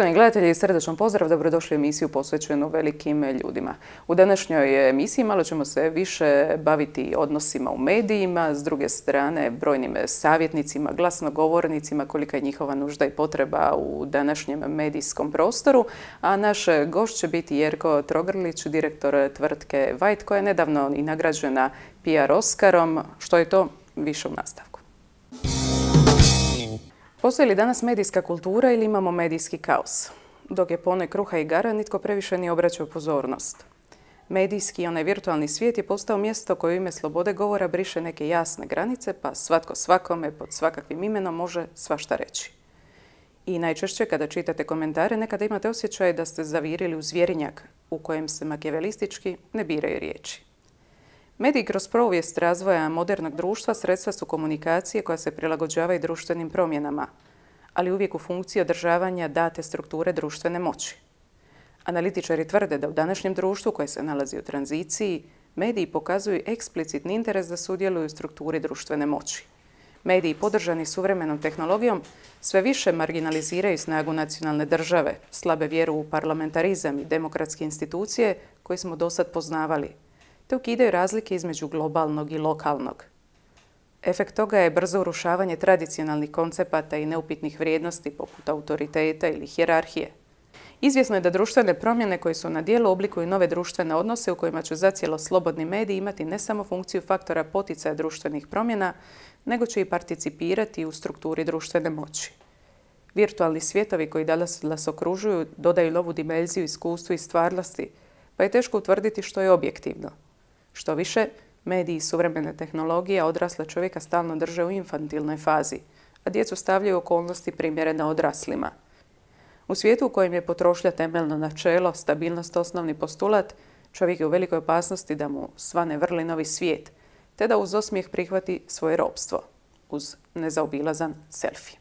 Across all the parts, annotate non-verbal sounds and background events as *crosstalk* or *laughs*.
Poštovani gledatelji, srdečan pozdrav, dobrodošli u emisiju posvećenu velikim ljudima. U današnjoj emisiji malo ćemo se više baviti odnosima u medijima, s druge strane brojnim savjetnicima, glasnogovornicima, kolika je njihova nužda i potreba u današnjem medijskom prostoru. A naš gošć će biti Jerko Trogrlić, direktor tvrtke White, koja je nedavno i nagrađena PR Oskarom. Što je to? Više u nastavku. Postoji li danas medijska kultura ili imamo medijski kaos? Dok je ponoj kruha i gara, nitko previše nije obraćao pozornost. Medijski, onaj virtualni svijet je postao mjesto koje u ime slobode govora briše neke jasne granice, pa svatko svakome pod svakakvim imenom može svašta reći. I najčešće kada čitate komentare, nekada imate osjećaj da ste zavirili u zvjerinjak u kojem se makjevelistički ne biraju riječi. Mediji kroz povijest razvoja modernog društva sredstva su komunikacije koja se prilagođavaju društvenim promjenama, ali uvijek u funkciji održavanja date strukture društvene moći. Analitičari tvrde da u današnjem društvu koje se nalazi u tranziciji, mediji pokazuju eksplicitni interes da sudjeluju u strukturi društvene moći. Mediji podržani suvremenom tehnologijom sve više marginaliziraju snagu nacionalne države, slabe vjeru u parlamentarizam i demokratske institucije koje smo do sad poznavali – te ukidaju razlike između globalnog i lokalnog. Efekt toga je brzo urušavanje tradicionalnih koncepata i neupitnih vrijednosti poput autoriteta ili hjerarhije. Izvjesno je da društvene promjene koje su na dijelu oblikuju nove društvene odnose u kojima će zacijelo slobodni mediji imati ne samo funkciju faktora poticaja društvenih promjena, nego će i participirati u strukturi društvene moći. Virtualni svjetovi koji danas nas okružuju dodaju novu dimenziju iskustvu i stvarnosti, pa je teško utvrditi što je objektivno. Što više, mediji i suvremene tehnologije odrasle čovjeka stalno drže u infantilnoj fazi, a djecu stavljaju okolnosti primjerene odraslima. U svijetu u kojem je potrošlja temeljno načelo, stabilnost osnovni postulat, čovjek je u velikoj opasnosti da mu svane vrli novi svijet, te da uz osmijeh prihvati svoje robstvo, uz nezaobilazan selfie.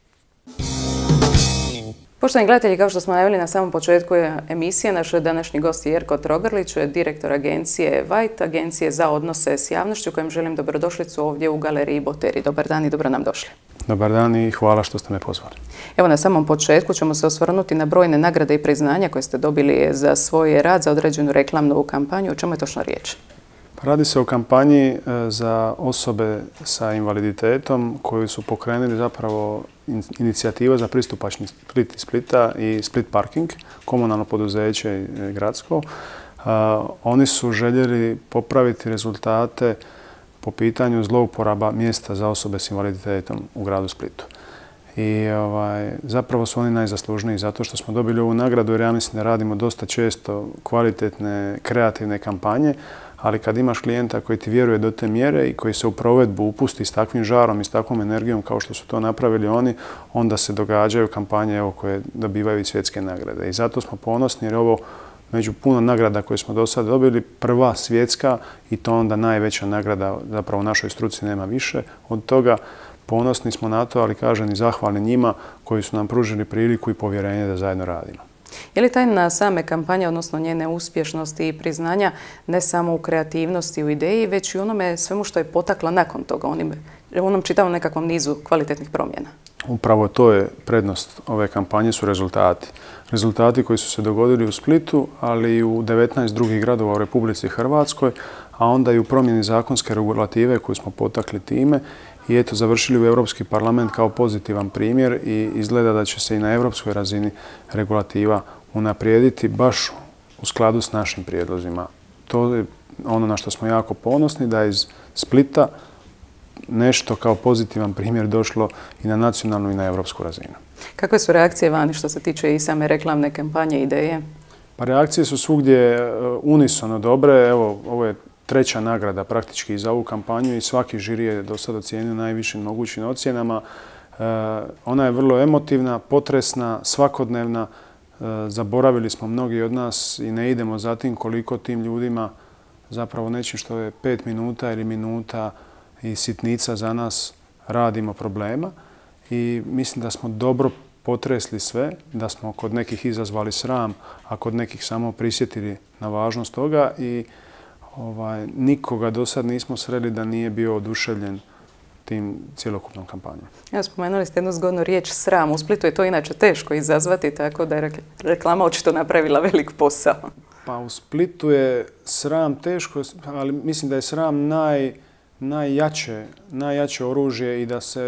Poštovani gledatelji, kao što smo najavili na samom početku emisije, naš današnji gost je Jerko Trogrlić, direktor agencije White, agencije za odnose s javnošću, kojem želim dobrodošlicu ovdje u galeriji Boteri. Dobar dan i dobro nam došli. Dobar dan i hvala što ste me pozvali. Evo na samom početku ćemo se osvrnuti na brojne nagrade i priznanja koje ste dobili za svoj rad za određenu reklamnu kampanju. O čemu je točno riječ? Pa radi se o kampanji e, za osobe sa invaliditetom koju su pokrenuli zapravo inicijativa za pristupačni Split i Splita i Split Parking, komunalno poduzeće i gradsko. Oni su željeli popraviti rezultate po pitanju zlouporaba mjesta za osobe s invaliditetom u gradu Splitu. I ovaj, zapravo su oni najzaslužniji zato što smo dobili ovu nagradu jer ja mislim da radimo dosta često kvalitetne, kreativne kampanje, ali kad imaš klijenta koji ti vjeruje do te mjere i koji se u provedbu upusti s takvim žarom i s takvom energijom kao što su to napravili oni, onda se događaju kampanje koje dobivaju i svjetske nagrade. I zato smo ponosni jer ovo među puno nagrada koje smo do sada dobili, prva svjetska i to onda najveća nagrada, zapravo u našoj struci nema više. Od toga ponosni smo na to, ali kažem i zahvalni njima koji su nam pružili priliku i povjerenje da zajedno radimo. Je li tajna same kampanje, odnosno njene uspješnosti i priznanja, ne samo u kreativnosti, u ideji, već i onome svemu što je potakla nakon toga, u onom čitavom nekakvom nizu kvalitetnih promjena? Upravo to je prednost ove kampanje, su rezultati. Rezultati koji su se dogodili u Splitu, ali i u 19 drugih gradova u Republici Hrvatskoj, a onda i u promjeni zakonske regulative koju smo potakli time i eto završili u Europski parlament kao pozitivan primjer i izgleda da će se i na europskoj razini regulativa unaprijediti baš u skladu s našim prijedlozima. To je ono na što smo jako ponosni da iz Splita nešto kao pozitivan primjer došlo i na nacionalnu i na europsku razinu. Kakve su reakcije vani što se tiče i same reklamne kampanje, ideje? Pa reakcije su svugdje e, unisono dobre. Evo, ovo je treća nagrada praktički za ovu kampanju i svaki žiri je do sada ocijenio najvišim mogućim ocjenama. E, ona je vrlo emotivna, potresna, svakodnevna. Zaboravili smo mnogi od nas i ne idemo za tim koliko tim ljudima zapravo nečim što je pet minuta ili minuta i sitnica za nas radimo problema. I mislim da smo dobro potresli sve, da smo kod nekih izazvali sram, a kod nekih samo prisjetili na važnost toga i ovaj, nikoga do sad nismo sreli da nije bio oduševljen tim cjelokupnom kampanjom. Ja, spomenuli ste jednu zgodnu riječ sram. U Splitu je to inače teško izazvati, tako da je reklama očito napravila velik posao. Pa u Splitu je sram teško, ali mislim da je sram naj, najjače, najjače oružje i da se,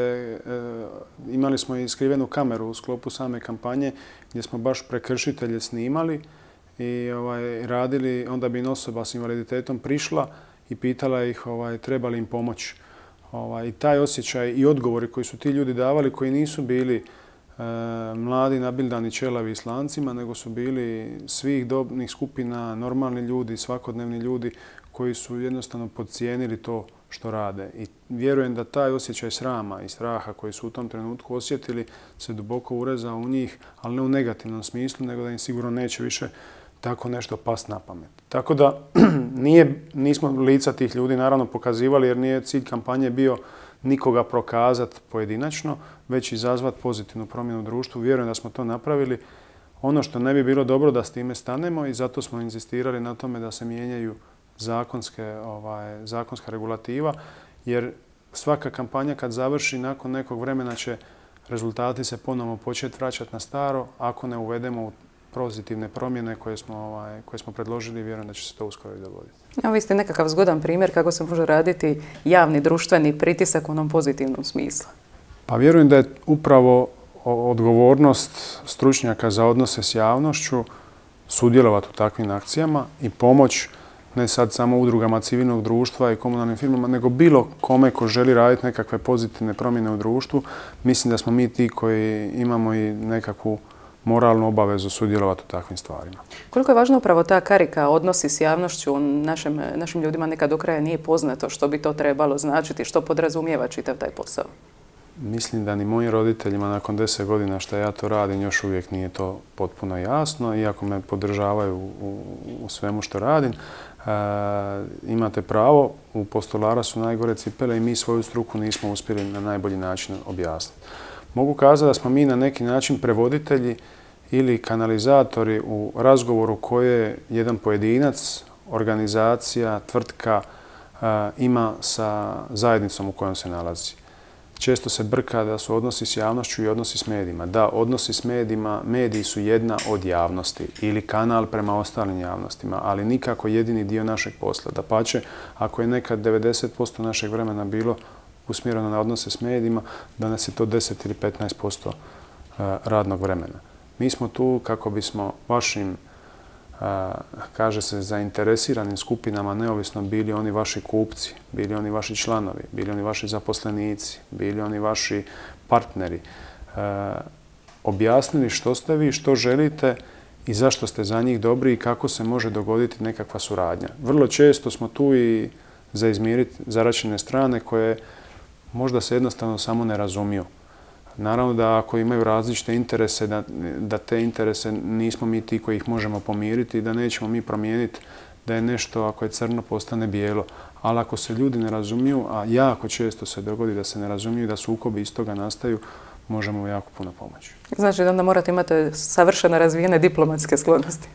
e, imali smo i skrivenu kameru u sklopu same kampanje gdje smo baš prekršitelje snimali i ovaj, radili, onda bi osoba s invaliditetom prišla i pitala ih ovaj, treba li im pomoć. Ovaj, I taj osjećaj i odgovori koji su ti ljudi davali, koji nisu bili e, mladi, nabildani čelavi islancima, nego su bili svih dobnih skupina, normalni ljudi, svakodnevni ljudi koji su jednostavno podcijenili to što rade. I vjerujem da taj osjećaj srama i straha koji su u tom trenutku osjetili se duboko urezao u njih, ali ne u negativnom smislu, nego da im sigurno neće više tako nešto past na pamet. Tako da *clears throat* nije, nismo lica tih ljudi naravno pokazivali jer nije cilj kampanje bio nikoga prokazati pojedinačno, već izazvati pozitivnu promjenu u društvu. Vjerujem da smo to napravili. Ono što ne bi bilo dobro da s time stanemo i zato smo insistirali na tome da se mijenjaju zakonske, ovaj, zakonska regulativa, jer svaka kampanja kad završi nakon nekog vremena će rezultati se ponovno početi vraćati na staro ako ne uvedemo pozitivne promjene koje smo, ovaj, koje smo predložili i vjerujem da će se to uskoro i dogoditi. Evo vi ste nekakav zgodan primjer kako se može raditi javni društveni pritisak u onom pozitivnom smislu. Pa vjerujem da je upravo odgovornost stručnjaka za odnose s javnošću sudjelovati u takvim akcijama i pomoć ne sad samo udrugama civilnog društva i komunalnim firmama, nego bilo kome ko želi raditi nekakve pozitivne promjene u društvu. Mislim da smo mi ti koji imamo i nekakvu moralnu obavezu sudjelovati u takvim stvarima. Koliko je važno upravo ta karika odnosi s javnošću? Našim, našim ljudima nekad do kraja nije poznato što bi to trebalo značiti, što podrazumijeva čitav taj posao. Mislim da ni mojim roditeljima nakon deset godina što ja to radim još uvijek nije to potpuno jasno, iako me podržavaju u, u svemu što radim. E, imate pravo, u postolara su najgore cipele i mi svoju struku nismo uspjeli na najbolji način objasniti. Mogu kazati da smo mi na neki način prevoditelji ili kanalizatori u razgovoru koje jedan pojedinac, organizacija, tvrtka e, ima sa zajednicom u kojom se nalazi često se brka da su odnosi s javnošću i odnosi s medijima. Da, odnosi s medijima, mediji su jedna od javnosti ili kanal prema ostalim javnostima, ali nikako jedini dio našeg posla. Da pače, ako je nekad 90% našeg vremena bilo usmjereno na odnose s medijima, danas je to 10 ili 15% eh, radnog vremena. Mi smo tu kako bismo vašim kaže se, zainteresiranim skupinama, neovisno bili oni vaši kupci, bili oni vaši članovi, bili oni vaši zaposlenici, bili oni vaši partneri, objasnili što ste vi, što želite i zašto ste za njih dobri i kako se može dogoditi nekakva suradnja. Vrlo često smo tu i za izmiriti zaračene strane koje možda se jednostavno samo ne razumiju. Naravno da ako imaju različite interese, da, da te interese nismo mi ti koji ih možemo pomiriti i da nećemo mi promijeniti da je nešto ako je crno postane bijelo. Ali ako se ljudi ne razumiju, a jako često se dogodi da se ne razumiju da sukobi iz toga nastaju, možemo jako puno pomoći. Znači da onda morate imati savršeno razvijene diplomatske sklonosti.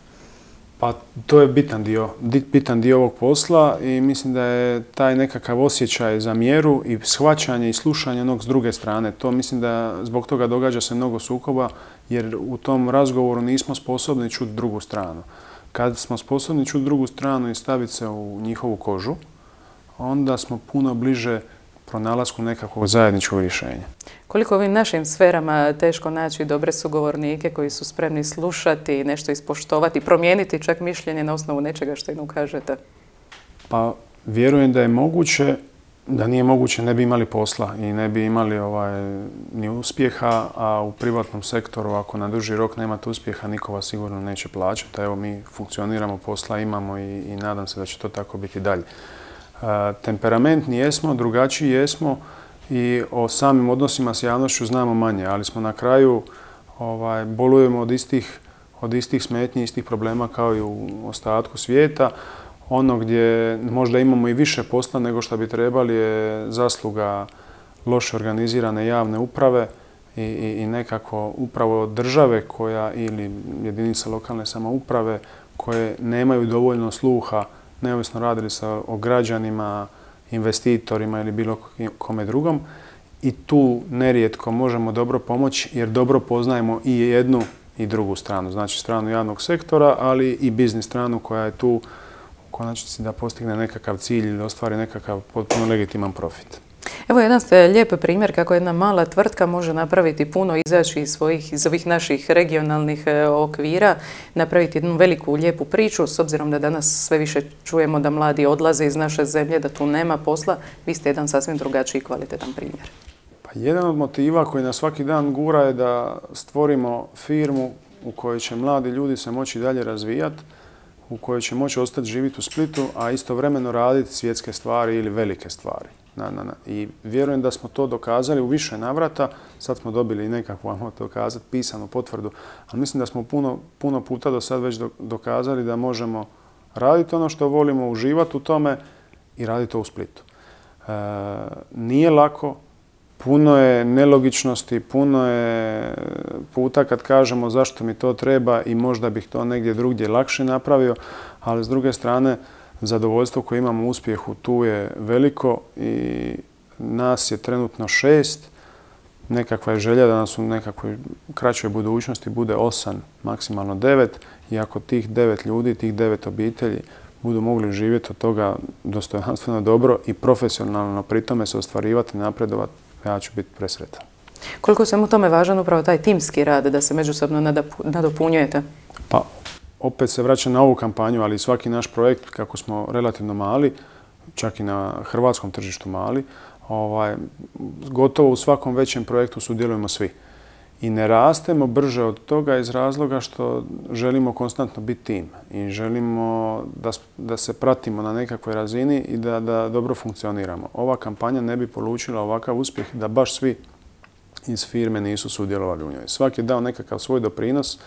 Pa to je bitan dio, bitan dio ovog posla i mislim da je taj nekakav osjećaj za mjeru i shvaćanje i slušanje onog s druge strane. To mislim da zbog toga događa se mnogo sukoba jer u tom razgovoru nismo sposobni čuti drugu stranu. Kad smo sposobni čuti drugu stranu i staviti se u njihovu kožu, onda smo puno bliže pronalasku nekakvog zajedničkog rješenja. Koliko ovim našim sferama teško naći dobre sugovornike koji su spremni slušati, nešto ispoštovati, promijeniti čak mišljenje na osnovu nečega što im ukažete? Pa vjerujem da je moguće, da nije moguće ne bi imali posla i ne bi imali ovaj, ni uspjeha, a u privatnom sektoru ako na duži rok nemate uspjeha niko vas sigurno neće plaćati. Evo mi funkcioniramo, posla imamo i, i nadam se da će to tako biti dalje. Temperamentni jesmo, drugačiji jesmo i o samim odnosima s javnošću znamo manje, ali smo na kraju ovaj, bolujemo od istih, od istih smetnji, istih problema kao i u ostatku svijeta. Ono gdje možda imamo i više posla nego što bi trebali je zasluga loše organizirane javne uprave i, i, nekako upravo države koja ili jedinica lokalne samouprave koje nemaju dovoljno sluha, neovisno radili se o građanima, investitorima ili bilo kome drugom. I tu nerijetko možemo dobro pomoći jer dobro poznajemo i jednu i drugu stranu. Znači stranu javnog sektora, ali i biznis stranu koja je tu u konačnici da postigne nekakav cilj ili ostvari nekakav potpuno legitiman profit. Evo jedan ste lijep primjer kako jedna mala tvrtka može napraviti puno, izaći iz, svojih, iz ovih naših regionalnih e, okvira, napraviti jednu veliku lijepu priču, s obzirom da danas sve više čujemo da mladi odlaze iz naše zemlje, da tu nema posla, vi ste jedan sasvim drugačiji kvalitetan primjer. Pa jedan od motiva koji nas svaki dan gura je da stvorimo firmu u kojoj će mladi ljudi se moći dalje razvijati, u kojoj će moći ostati živjeti u Splitu, a istovremeno raditi svjetske stvari ili velike stvari. I vjerujem da smo to dokazali u više navrata. Sad smo dobili nekakvu, ajmo dokazati, pisanu potvrdu. Ali mislim da smo puno, puno puta do sad već dokazali da možemo raditi ono što volimo, uživati u tome i raditi to u Splitu. E, nije lako, puno je nelogičnosti, puno je puta kad kažemo zašto mi to treba i možda bih to negdje drugdje lakše napravio, ali s druge strane zadovoljstvo koje imamo u uspjehu tu je veliko i nas je trenutno šest. Nekakva je želja da nas u nekakvoj kraćoj budućnosti bude osam, maksimalno devet. I ako tih devet ljudi, tih devet obitelji budu mogli živjeti od toga dostojanstveno dobro i profesionalno pri tome se ostvarivati, napredovati, ja ću biti presretan. Koliko je u tome važan upravo taj timski rad, da se međusobno nadopunjujete? Pa opet se vraća na ovu kampanju, ali svaki naš projekt, kako smo relativno mali, čak i na hrvatskom tržištu mali, ovaj, gotovo u svakom većem projektu sudjelujemo svi. I ne rastemo brže od toga iz razloga što želimo konstantno biti tim i želimo da, da se pratimo na nekakvoj razini i da, da dobro funkcioniramo. Ova kampanja ne bi polučila ovakav uspjeh da baš svi iz firme nisu sudjelovali u njoj. Svaki je dao nekakav svoj doprinos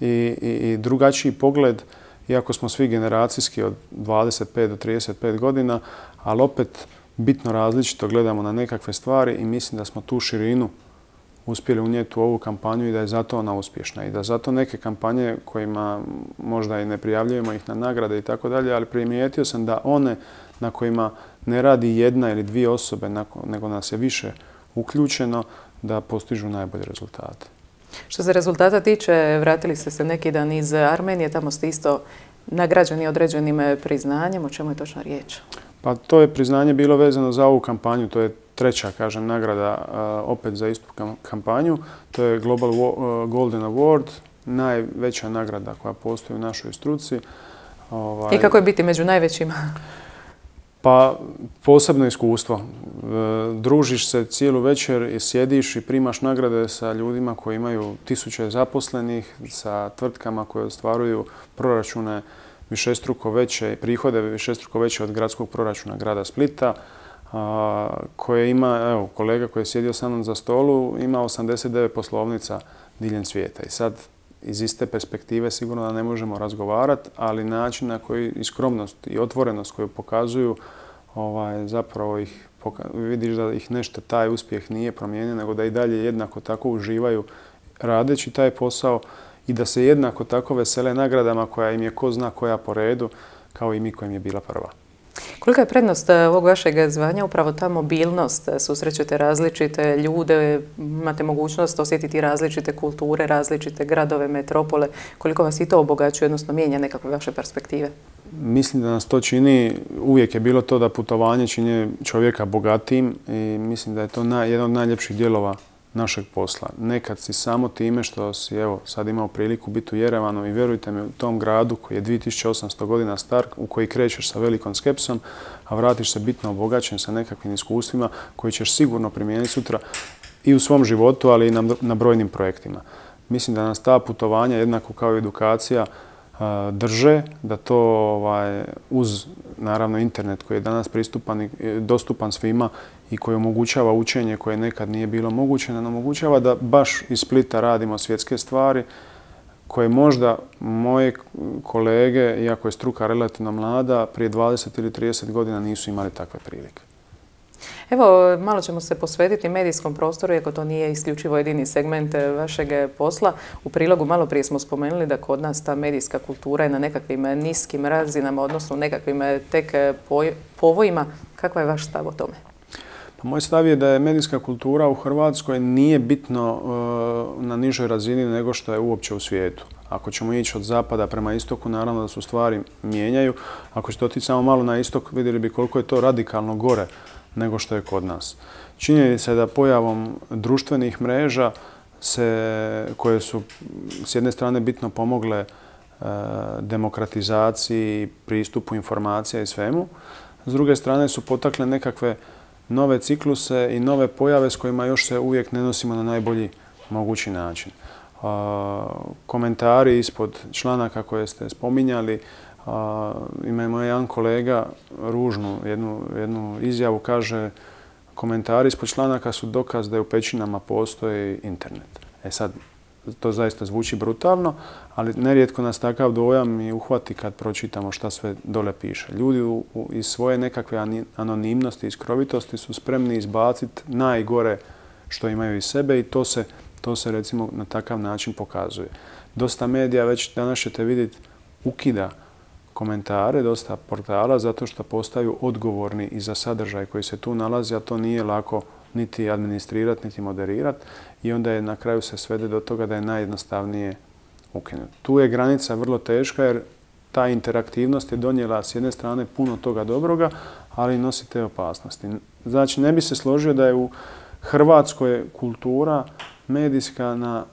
i, i, drugačiji pogled, iako smo svi generacijski od 25 do 35 godina, ali opet bitno različito gledamo na nekakve stvari i mislim da smo tu širinu uspjeli unijeti u ovu kampanju i da je zato ona uspješna. I da zato neke kampanje kojima možda i ne prijavljujemo ih na nagrade i tako dalje, ali primijetio sam da one na kojima ne radi jedna ili dvije osobe, nego nas je više uključeno, da postižu najbolje rezultate. Što se rezultata tiče, vratili ste se neki dan iz Armenije, tamo ste isto nagrađeni određenim priznanjem. O čemu je točno riječ? Pa to je priznanje bilo vezano za ovu kampanju, to je treća, kažem, nagrada opet za istu kampanju. To je Global Golden Award, najveća nagrada koja postoji u našoj struci. Ovaj, I kako je biti među najvećima? Pa posebno iskustvo. E, družiš se cijelu večer i sjediš i primaš nagrade sa ljudima koji imaju tisuće zaposlenih, sa tvrtkama koje ostvaruju proračune višestruko veće, prihode višestruko veće od gradskog proračuna grada Splita, koje ima, evo, kolega koji je sjedio sa mnom za stolu, ima 89 poslovnica diljem svijeta. I sad iz iste perspektive sigurno da ne možemo razgovarati, ali način na koji i skromnost i otvorenost koju pokazuju ovaj, zapravo ih vidiš da ih nešto taj uspjeh nije promijenio, nego da i dalje jednako tako uživaju radeći taj posao i da se jednako tako vesele nagradama koja im je ko zna koja po redu, kao i mi kojim je bila prva. Kolika je prednost e, ovog vašeg zvanja? Upravo ta mobilnost, e, susrećete različite ljude, imate mogućnost osjetiti različite kulture, različite gradove, metropole. Koliko vas i to obogaćuje, odnosno mijenja nekakve vaše perspektive? Mislim da nas to čini, uvijek je bilo to da putovanje čini čovjeka bogatijim i mislim da je to jedan od najljepših dijelova našeg posla. Nekad si samo time što si evo sad imao priliku biti u Jerevanu i vjerujte mi u tom gradu koji je 2800 godina star, u koji krećeš sa velikom skepsom, a vratiš se bitno obogaćen sa nekakvim iskustvima koji ćeš sigurno primijeniti sutra i u svom životu, ali i na, na brojnim projektima. Mislim da nas ta putovanja, jednako kao i edukacija, drže, da to ovaj, uz naravno internet koji je danas pristupan i dostupan svima i koji omogućava učenje koje nekad nije bilo moguće, nam omogućava da baš iz Splita radimo svjetske stvari koje možda moje kolege, iako je struka relativno mlada, prije 20 ili 30 godina nisu imali takve prilike. Evo, malo ćemo se posvetiti medijskom prostoru, iako to nije isključivo jedini segment eh, vašeg posla. U prilogu malo prije smo spomenuli da kod nas ta medijska kultura je na nekakvim niskim razinama, odnosno nekakvim eh, tek eh, povojima. Kakva je vaš stav o tome? Pa moj stav je da je medijska kultura u Hrvatskoj nije bitno na nižoj razini nego što je uopće u svijetu. Ako ćemo ići od zapada prema istoku, naravno da su stvari mijenjaju. Ako ćete otići samo malo na istok, vidjeli bi koliko je to radikalno gore nego što je kod nas. Činjenica je da pojavom društvenih mreža se, koje su s jedne strane bitno pomogle e, demokratizaciji, pristupu informacija i svemu, s druge strane su potakle nekakve nove cikluse i nove pojave s kojima još se uvijek ne nosimo na najbolji mogući način. komentari ispod članaka koje ste spominjali, ima je jedan kolega ružnu jednu, jednu izjavu, kaže komentari ispod članaka su dokaz da je u pećinama postoji internet. E sad, to zaista zvuči brutalno, ali nerijetko nas takav dojam i uhvati kad pročitamo šta sve dole piše. Ljudi iz svoje nekakve anonimnosti i skrovitosti su spremni izbaciti najgore što imaju iz sebe i to se, to se recimo na takav način pokazuje. Dosta medija već danas ćete vidjeti ukida komentare, dosta portala, zato što postaju odgovorni i za sadržaj koji se tu nalazi, a to nije lako niti administrirati, niti moderirati. I onda je na kraju se svede do toga da je najjednostavnije ukinuti. Tu je granica vrlo teška jer ta interaktivnost je donijela s jedne strane puno toga dobroga, ali nosi te opasnosti. Znači, ne bi se složio da je u Hrvatskoj kultura medijska na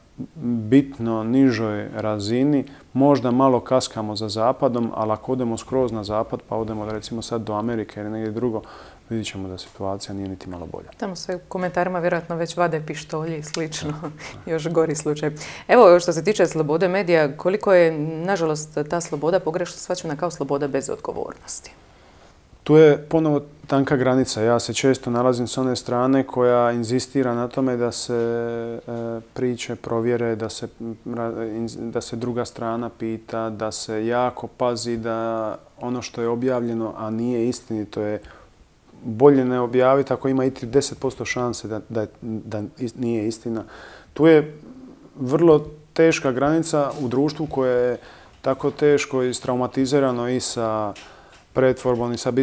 bitno nižoj razini. Možda malo kaskamo za zapadom, ali ako odemo skroz na zapad, pa odemo recimo sad do Amerike ili negdje drugo, vidit ćemo da situacija nije niti malo bolja. Tamo sve u komentarima vjerojatno već vade pištolji i slično. *laughs* Još gori slučaj. Evo, što se tiče slobode medija, koliko je, nažalost, ta sloboda pogrešno svačena kao sloboda bez odgovornosti? Tu je ponovo tanka granica. Ja se često nalazim s one strane koja inzistira na tome da se e, priče provjere, da se, da se druga strana pita, da se jako pazi da ono što je objavljeno, a nije istinito je bolje ne objaviti ako ima i 10% šanse da, da, da nije istina. Tu je vrlo teška granica u društvu koje je tako teško i straumatizirano i sa pretvorbom i sa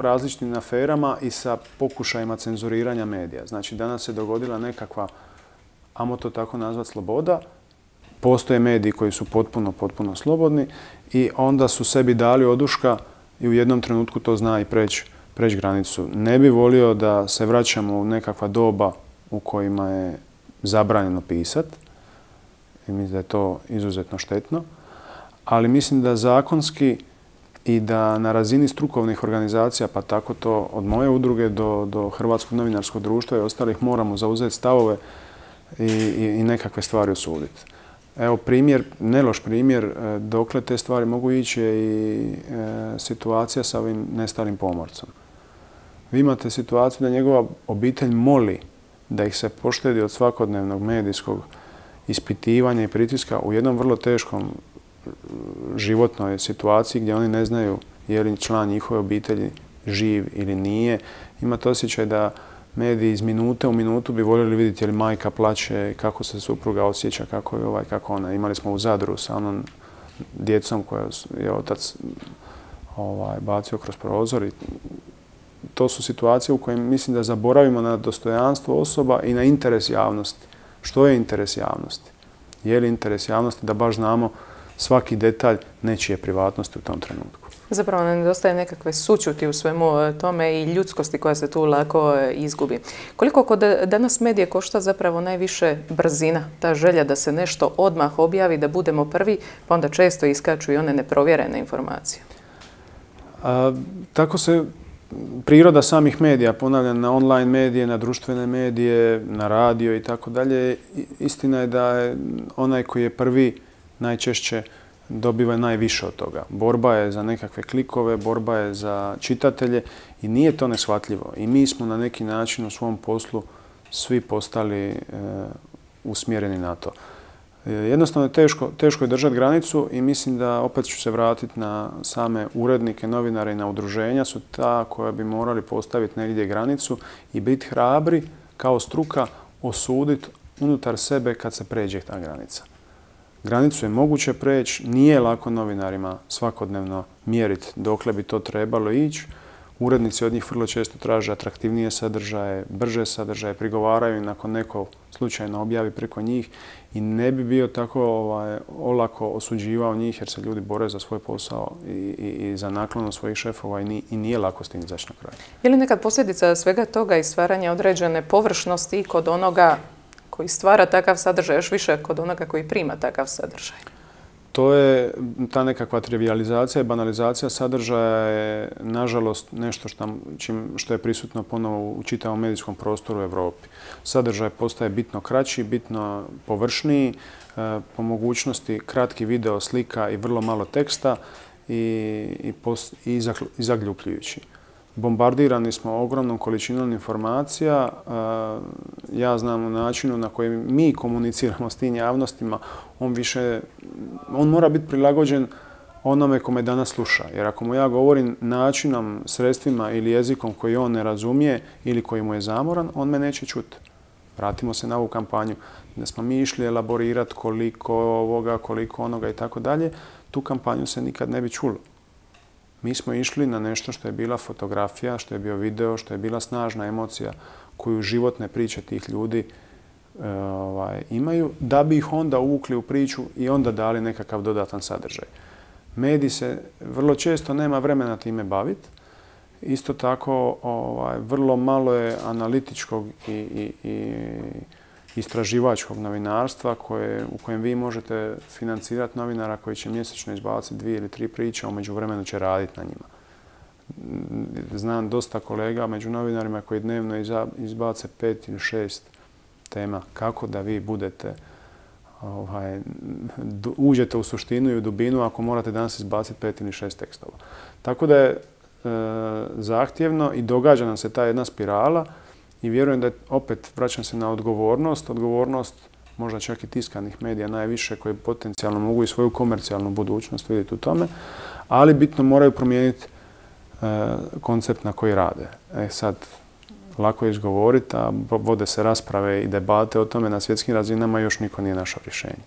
različitim aferama i sa pokušajima cenzuriranja medija. Znači danas se dogodila nekakva, amo to tako nazvat, sloboda. Postoje mediji koji su potpuno, potpuno slobodni i onda su sebi dali oduška i u jednom trenutku to zna i preći preć granicu. Ne bi volio da se vraćamo u nekakva doba u kojima je zabranjeno pisat i mislim da je to izuzetno štetno, ali mislim da zakonski i da na razini strukovnih organizacija, pa tako to od moje udruge do, do Hrvatskog novinarskog društva i ostalih moramo zauzeti stavove i, i, nekakve stvari osuditi. Evo primjer, ne loš primjer, e, dokle te stvari mogu ići je i e, situacija sa ovim nestalim pomorcom. Vi imate situaciju da njegova obitelj moli da ih se poštedi od svakodnevnog medijskog ispitivanja i pritiska u jednom vrlo teškom životnoj situaciji gdje oni ne znaju je li član njihove obitelji živ ili nije. Imate osjećaj da mediji iz minute u minutu bi voljeli vidjeti je li majka plaće, kako se supruga osjeća, kako je ovaj, kako ona. Imali smo u Zadru sa onom djecom koja je otac ovaj, bacio kroz prozor i to su situacije u kojima mislim da zaboravimo na dostojanstvo osoba i na interes javnosti. Što je interes javnosti? Je li interes javnosti da baš znamo svaki detalj nečije privatnosti u tom trenutku. Zapravo ne nedostaje nekakve sućuti u svemu e, tome i ljudskosti koja se tu lako e, izgubi. Koliko kod danas medije košta zapravo najviše brzina, ta želja da se nešto odmah objavi, da budemo prvi, pa onda često iskaču i one neprovjerene informacije? tako se priroda samih medija, ponavljam na online medije, na društvene medije, na radio i tako dalje, istina je da je onaj koji je prvi najčešće dobiva najviše od toga. Borba je za nekakve klikove, borba je za čitatelje i nije to neshvatljivo. I mi smo na neki način u svom poslu svi postali e, usmjereni na to. E, jednostavno je teško, teško je držati granicu i mislim da opet ću se vratiti na same urednike, novinare i na udruženja su ta koja bi morali postaviti negdje granicu i biti hrabri kao struka osuditi unutar sebe kad se pređe ta granica. Granicu je moguće preći, nije lako novinarima svakodnevno mjeriti dokle bi to trebalo ići. Urednici od njih vrlo često traže atraktivnije sadržaje, brže sadržaje, prigovaraju i nakon neko slučajno objavi preko njih i ne bi bio tako ovaj, olako osuđivao njih jer se ljudi bore za svoj posao i, i, za naklonost svojih šefova i, i nije lako s tim izaći na kraj. Je li nekad posljedica svega toga i stvaranja određene površnosti kod onoga koji stvara takav sadržaj, još više kod onoga koji prima takav sadržaj? To je ta nekakva trivializacija i banalizacija sadržaja je nažalost nešto što, čim, što je prisutno ponovo u čitavom medijskom prostoru u Europi. Sadržaj postaje bitno kraći, bitno površniji, e, po mogućnosti kratki video, slika i vrlo malo teksta i, i, i zagljupljujući bombardirani smo ogromnom količinom informacija. Ja znam o načinu na koji mi komuniciramo s tim javnostima. On više, on mora biti prilagođen onome kome danas sluša. Jer ako mu ja govorim načinom, sredstvima ili jezikom koji on ne razumije ili koji mu je zamoran, on me neće čuti. Vratimo se na ovu kampanju da smo mi išli elaborirati koliko ovoga, koliko onoga i tako dalje. Tu kampanju se nikad ne bi čulo. Mi smo išli na nešto što je bila fotografija, što je bio video, što je bila snažna emocija koju životne priče tih ljudi e, ovaj, imaju, da bi ih onda uvukli u priču i onda dali nekakav dodatan sadržaj. Mediji se vrlo često nema vremena time baviti. Isto tako ovaj, vrlo malo je analitičkog i, i, i istraživačkog novinarstva koje, u kojem vi možete financirati novinara koji će mjesečno izbaciti dvije ili tri priče, a umeđu vremenu će raditi na njima. Znam dosta kolega među novinarima koji dnevno izbace pet ili šest tema kako da vi budete ovaj, uđete u suštinu i u dubinu ako morate danas izbaciti pet ili šest tekstova. Tako da je e, zahtjevno i događa nam se ta jedna spirala i vjerujem da opet vraćam se na odgovornost, odgovornost možda čak i tiskanih medija najviše koji potencijalno mogu i svoju komercijalnu budućnost vidjeti u tome, ali bitno moraju promijeniti e, koncept na koji rade. E sad, lako je izgovoriti, a vode se rasprave i debate o tome na svjetskim razinama još niko nije našao rješenje.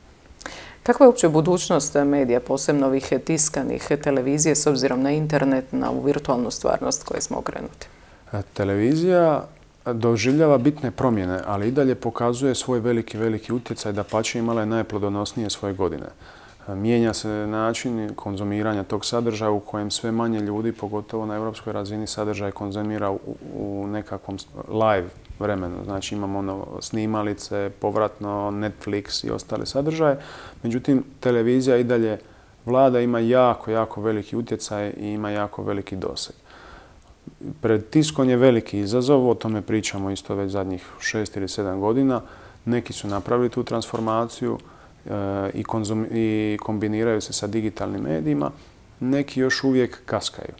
Kakva je uopće budućnost medija, posebno ovih tiskanih televizije, s obzirom na internet, na ovu virtualnu stvarnost koje smo okrenuti? E, televizija doživljava bitne promjene, ali i dalje pokazuje svoj veliki, veliki utjecaj da pače imala je najplodonosnije svoje godine. Mijenja se način konzumiranja tog sadržaja u kojem sve manje ljudi, pogotovo na europskoj razini, sadržaj konzumira u, nekakvom live vremenu. Znači imamo ono snimalice, povratno Netflix i ostale sadržaje. Međutim, televizija i dalje vlada ima jako, jako veliki utjecaj i ima jako veliki doseg. Pred tiskom je veliki izazov, o tome pričamo isto već zadnjih šest ili sedam godina. Neki su napravili tu transformaciju e, i, kombiniraju se sa digitalnim medijima, neki još uvijek kaskaju.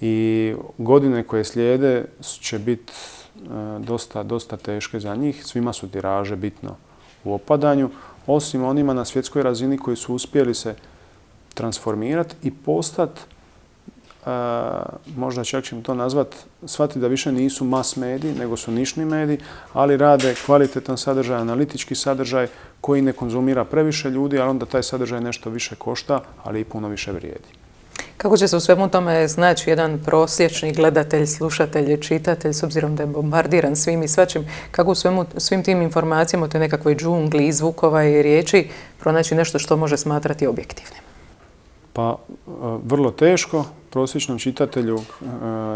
I godine koje slijede će biti e, dosta, dosta teške za njih. Svima su tiraže bitno u opadanju, osim onima na svjetskoj razini koji su uspjeli se transformirati i postati možda čak ćemo to nazvat, shvati da više nisu mas mediji, nego su nišni mediji, ali rade kvalitetan sadržaj, analitički sadržaj koji ne konzumira previše ljudi, ali onda taj sadržaj nešto više košta, ali i puno više vrijedi. Kako će se u svemu tome znači jedan prosječni gledatelj, slušatelj, čitatelj, s obzirom da je bombardiran svim i svačim, kako u svim tim informacijama, te nekakvoj džungli, zvukova i riječi, pronaći nešto što može smatrati objektivnim? Pa vrlo teško. Prosječnom čitatelju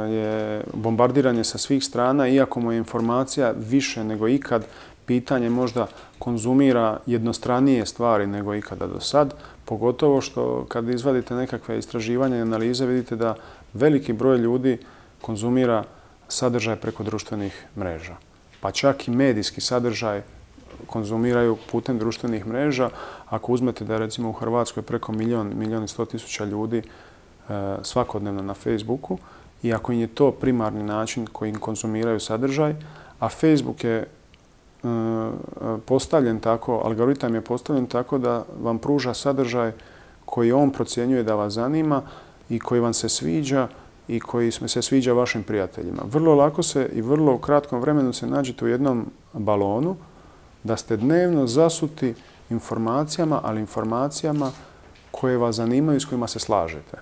je bombardiranje sa svih strana, iako mu je informacija više nego ikad, pitanje možda konzumira jednostranije stvari nego ikada do sad, pogotovo što kad izvadite nekakve istraživanja i analize vidite da veliki broj ljudi konzumira sadržaj preko društvenih mreža. Pa čak i medijski sadržaj konzumiraju putem društvenih mreža. Ako uzmete da recimo u Hrvatskoj preko milijun, milijun i sto tisuća ljudi e, svakodnevno na Facebooku i ako im je to primarni način kojim konzumiraju sadržaj, a Facebook je e, postavljen tako, algoritam je postavljen tako da vam pruža sadržaj koji on procjenjuje da vas zanima i koji vam se sviđa i koji se sviđa vašim prijateljima. Vrlo lako se i vrlo u kratkom vremenu se nađete u jednom balonu da ste dnevno zasuti informacijama, ali informacijama koje vas zanimaju i s kojima se slažete.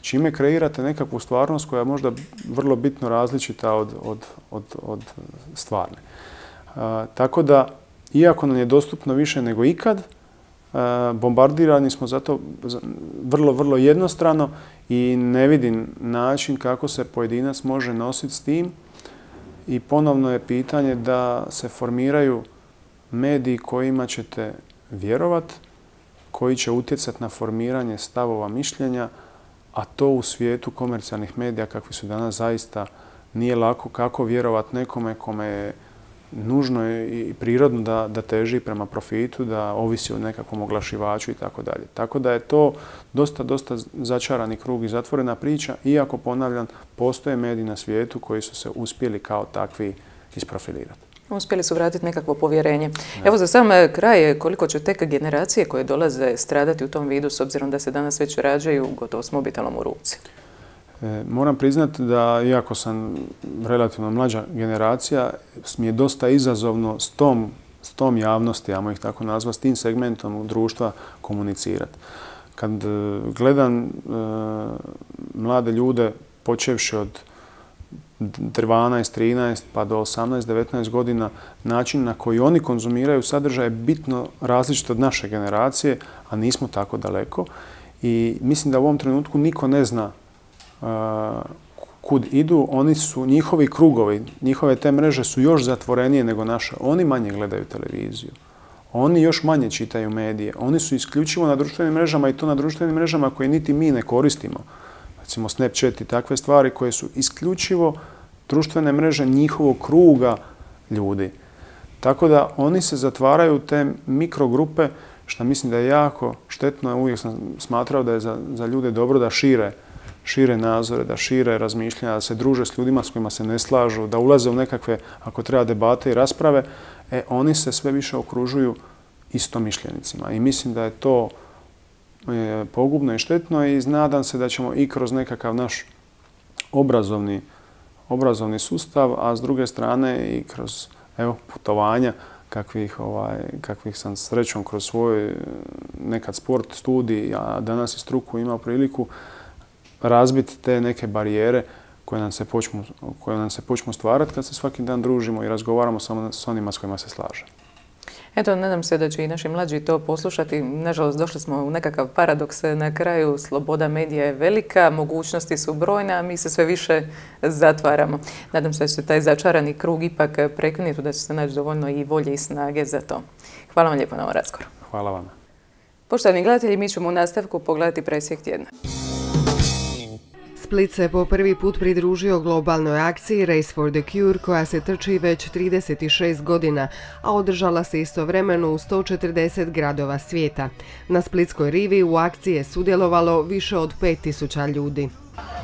Čime kreirate nekakvu stvarnost koja je možda vrlo bitno različita od, od, od, od stvarne. tako da, iako nam je dostupno više nego ikad, bombardirani smo zato vrlo, vrlo jednostrano i ne vidim način kako se pojedinac može nositi s tim. I ponovno je pitanje da se formiraju mediji kojima ćete vjerovat, koji će utjecati na formiranje stavova mišljenja, a to u svijetu komercijalnih medija kakvi su danas zaista nije lako kako vjerovat nekome kome je nužno i prirodno da, da teži prema profitu, da ovisi o nekakvom oglašivaču i tako dalje. Tako da je to dosta, dosta začarani krug i zatvorena priča, iako ponavljam, postoje mediji na svijetu koji su se uspjeli kao takvi isprofilirati. Uspjeli su vratiti nekakvo povjerenje. Evo za sam e, kraj, koliko će tek generacije koje dolaze stradati u tom vidu, s obzirom da se danas već rađaju gotovo s mobitelom u ruci? E, moram priznati da, iako sam relativno mlađa generacija, mi je dosta izazovno s tom, s tom javnosti, ajmo ih tako nazvati, s tim segmentom društva komunicirati. Kad e, gledam mlade ljude, počevši od 12, 13 pa do 18, 19 godina, način na koji oni konzumiraju sadržaj je bitno različit od naše generacije, a nismo tako daleko. I mislim da u ovom trenutku niko ne zna kud idu, oni su, njihovi krugovi, njihove te mreže su još zatvorenije nego naše. Oni manje gledaju televiziju. Oni još manje čitaju medije. Oni su isključivo na društvenim mrežama i to na društvenim mrežama koje niti mi ne koristimo. Recimo Snapchat i takve stvari koje su isključivo društvene mreže njihovog kruga ljudi. Tako da oni se zatvaraju u te mikrogrupe, što mislim da je jako štetno. Uvijek sam smatrao da je za, za ljude dobro da šire šire nazore, da šire razmišljanja, da se druže s ljudima s kojima se ne slažu, da ulaze u nekakve, ako treba, debate i rasprave, e, oni se sve više okružuju istomišljenicima. I mislim da je to pogubno i štetno i nadam se da ćemo i kroz nekakav naš obrazovni, obrazovni sustav, a s druge strane i kroz evo, putovanja kakvih, ovaj, kakvih sam srećom kroz svoj nekad sport, studij, a danas i struku imao priliku razbiti te neke barijere koje nam se počnu, koje nam se počnu stvarati kad se svaki dan družimo i razgovaramo samo s onima s kojima se slaže. Eto, nadam se da će i naši mlađi to poslušati. Nažalost, došli smo u nekakav paradoks na kraju. Sloboda medija je velika, mogućnosti su brojne, a mi se sve više zatvaramo. Nadam se da će taj začarani krug ipak prekinuti, da će se naći dovoljno i volje i snage za to. Hvala vam lijepo na ovom razgovoru. Hvala vam. Poštovani gledatelji, mi ćemo u nastavku pogledati presjek tjedna. Split se po prvi put pridružio globalnoj akciji Race for the Cure koja se trči već 36 godina, a održala se istovremeno u 140 gradova svijeta. Na Splitskoj rivi u akciji je sudjelovalo više od 5000 ljudi.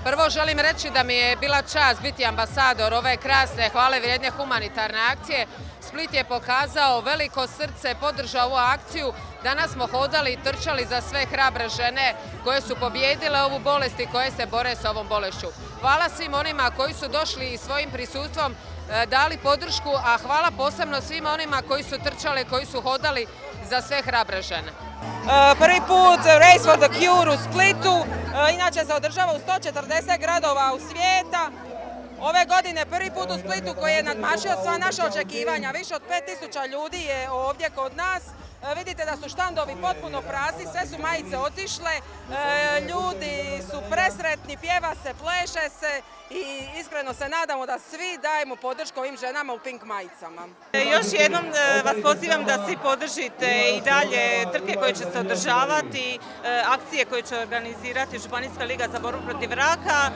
Prvo želim reći da mi je bila čast biti ambasador ove krasne, hvale vrijedne humanitarne akcije. Split je pokazao veliko srce, podržao ovu akciju. Danas smo hodali i trčali za sve hrabre žene koje su pobjedile ovu bolest i koje se bore s ovom bolešću. Hvala svim onima koji su došli i svojim prisustvom e, dali podršku, a hvala posebno svim onima koji su trčali, koji su hodali za sve hrabre žene. E, prvi put Race for the Cure u Splitu, e, inače se održava u 140 gradova u svijeta. Ove godine prvi put u Splitu koji je nadmašio sva naša očekivanja. Više od 5000 ljudi je ovdje kod nas. E, vidite da su štandovi potpuno prazni, sve su majice otišle, ljudi su presretni, pjeva se, pleše se i iskreno se nadamo da svi dajemo podršku ovim ženama u pink majicama. E, još jednom e, vas pozivam da svi podržite i dalje trke koje će se održavati, e, akcije koje će organizirati Županijska liga za borbu protiv raka.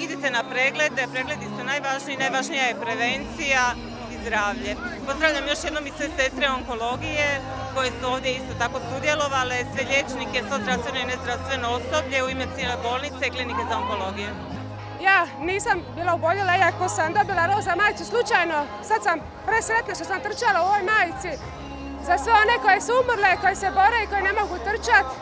Idite na preglede, pregledi su najvažniji, najvažnija je prevencija zdravlje. Pozdravljam još jednom i sve sestre onkologije koje su ovdje isto tako sudjelovale, sve liječnike, svo zdravstveno i nezdravstveno osoblje u ime cijele bolnice i klinike za onkologiju. Ja nisam bila oboljela, iako sam dobila roza majicu slučajno. Sad sam presretna što sam trčala u ovoj majici. Za sve one koje su umrle, koji se bore i koji ne mogu trčati.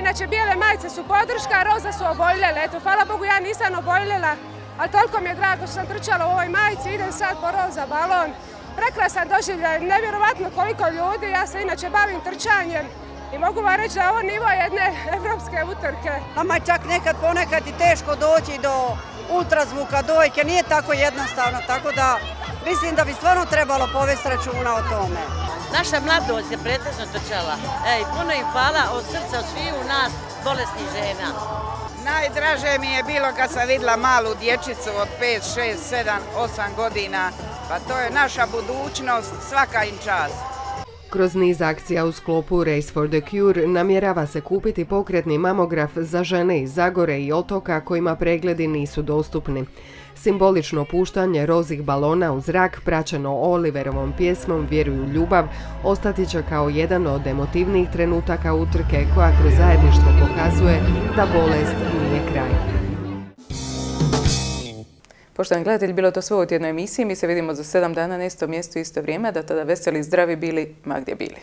Inače, bijele majice su podrška, roza su oboljele. Eto, hvala Bogu, ja nisam oboljela, ali toliko mi je drago što sam trčala u ovoj majici. Idem sad po roza balon. Prekrasan doživljaj, nevjerovatno koliko ljudi. Ja se inače bavim trčanjem. I mogu vam reći da je ovo nivo jedne evropske utrke. Nama je čak nekad ponekad i teško doći do ultrazvuka dojke, nije tako jednostavno, tako da mislim da bi stvarno trebalo povesti računa o tome. Naša mladost je pretežno trčala. Ej, puno im hvala od srca svih u nas bolesnih žena. Najdraže mi je bilo kad sam vidjela malu dječicu od 5, 6, 7, 8 godina. Pa to je naša budućnost, svaka im čast. Kroz niz akcija u sklopu Race for the Cure namjerava se kupiti pokretni mamograf za žene iz Zagore i otoka kojima pregledi nisu dostupni. Simbolično puštanje rozih balona u zrak praćeno Oliverovom pjesmom Vjeruju ljubav ostati će kao jedan od emotivnijih trenutaka utrke koja kroz zajedništvo pokazuje da bolest nije kraj. Poštovani gledatelji, bilo to sve u tjednoj emisiji. Mi se vidimo za sedam dana na isto mjesto, isto vrijeme, da tada veseli i zdravi bili ma gdje bili.